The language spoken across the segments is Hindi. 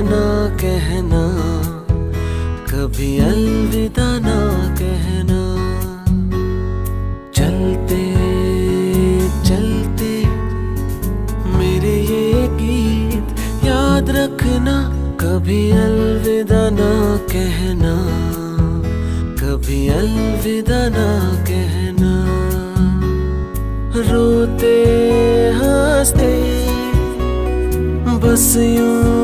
ना कहना, कभी अलविदा ना कहना। चलते चलते मेरे ये गीत याद रखना, कभी अलविदा ना कहना। कभी अलविदा ना कहना। रोते, हँसते, बस यूँ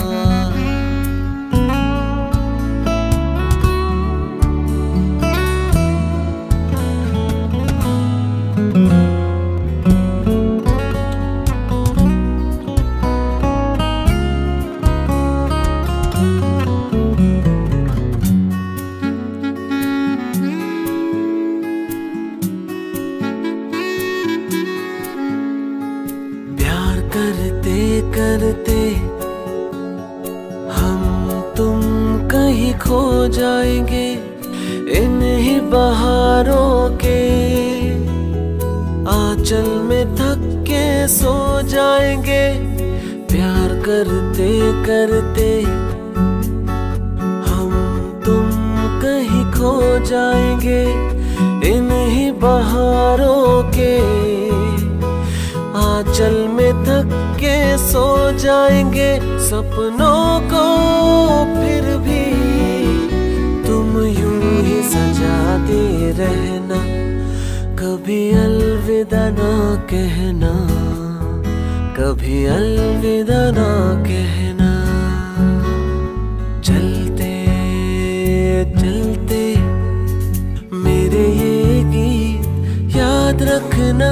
करते करते हम तुम कहीं खो जाएँगे इन्हीं बहारों के। आंचल में थक के सो जाएँगे, प्यार करते करते हम तुम कहीं खो जाएँगे इन्हीं बहारों आंचल में थक के सो जाएँगे सपनों को फिर भी। तुम यूँ ही सजाते रहना, कभी अलविदा ना कहना, कभी अलविदा ना कहना। चलते चलते, मेरे ये गीत याद रखना